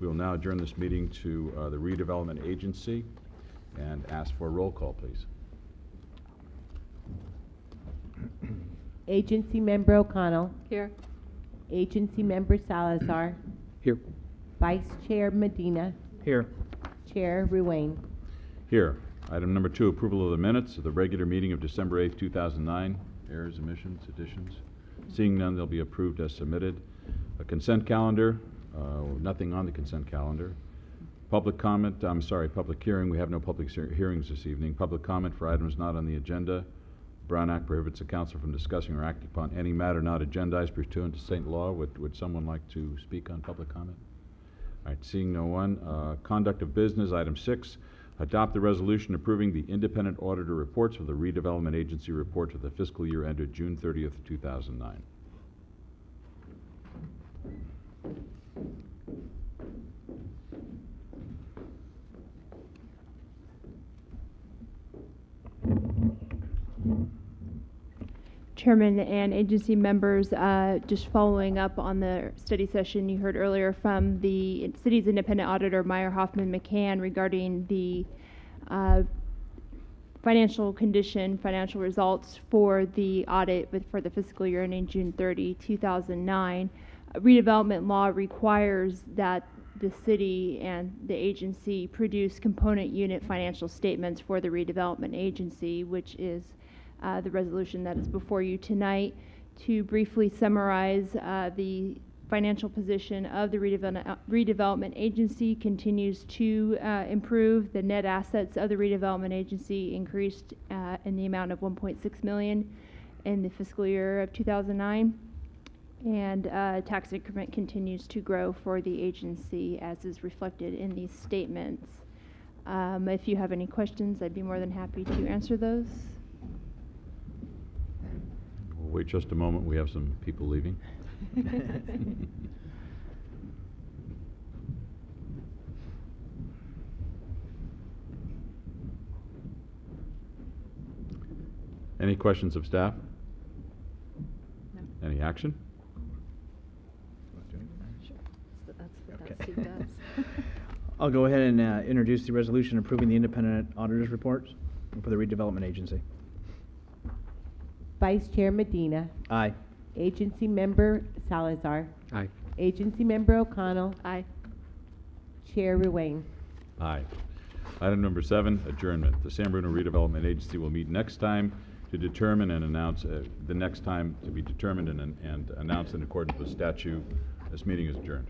We will now adjourn this meeting to uh, the redevelopment agency and ask for a roll call, please. Agency Member O'Connell. Here. Agency Member Salazar. Here. Vice Chair Medina. Here. Chair Ruane. Here, item number two, approval of the minutes of the regular meeting of December 8th, 2009. Errors, omissions, additions? Seeing none, they'll be approved as submitted. A consent calendar, uh, nothing on the consent calendar. Public comment, I'm sorry, public hearing. We have no public hearings this evening. Public comment for items not on the agenda. Brown Act prohibits the council from discussing or acting upon any matter not agendized pursuant to state law. Would, would someone like to speak on public comment? All right, seeing no one. Uh, conduct of business, item six. Adopt the resolution approving the independent auditor reports of the redevelopment agency report for the fiscal year ended June 30th, 2009. Chairman and agency members, uh, just following up on the study session you heard earlier from the city's independent auditor, Mayer Hoffman McCann, regarding the uh, financial condition, financial results for the audit for the fiscal year ending June 30, 2009. Uh, Redevelopment law requires that the city and the agency produce component unit financial statements for the redevelopment agency, which is uh, the resolution that is before you tonight. To briefly summarize, uh, the financial position of the redevelopment, uh, redevelopment agency continues to uh, improve. The net assets of the redevelopment agency increased uh, in the amount of 1.6 million in the fiscal year of 2009. And uh, tax increment continues to grow for the agency as is reflected in these statements. Um, If you have any questions, I'd be more than happy to answer those. We'll wait just a moment, we have some people leaving. Any questions of staff? Any action? That's Okay. what does. I'll go ahead and uh, introduce the resolution approving the independent auditors report for the redevelopment agency. Vice Chair Medina. Aye. Agency Member Salazar. Aye. Agency Member O'Connell. Aye. Chair Ruane. Aye. Item number seven, adjournment. The San Bruno Redevelopment Agency will meet next time to determine and announce, uh, the next time to be determined and and announced in accordance with statute. This meeting is adjourned.